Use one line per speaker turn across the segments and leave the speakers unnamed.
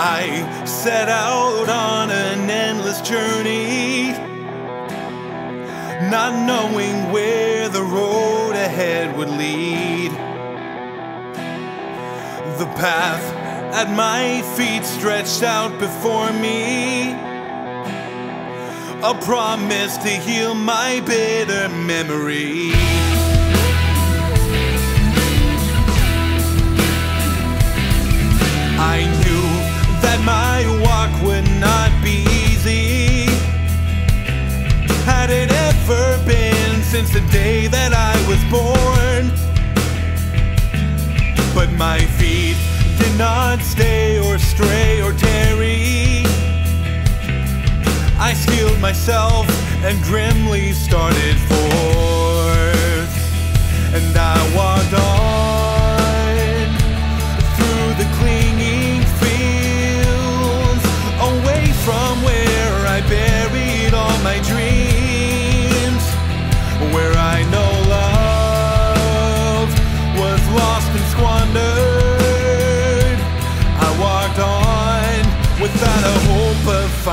I set out on an endless journey, not knowing where the road ahead would lead. The path at my feet stretched out before me, a promise to heal my bitter memory. My feet did not stay or stray or tarry. I steeled myself and grimly started for.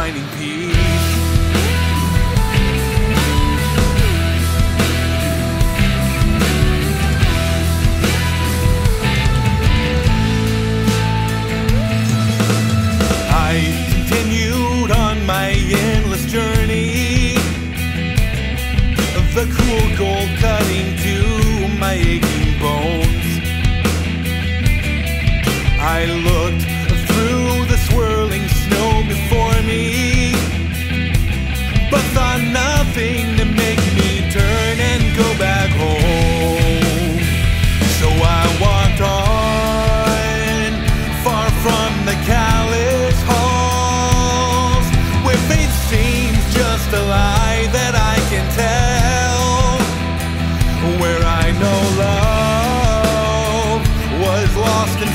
finding peace. I continued on my endless journey the cool gold cut. lost and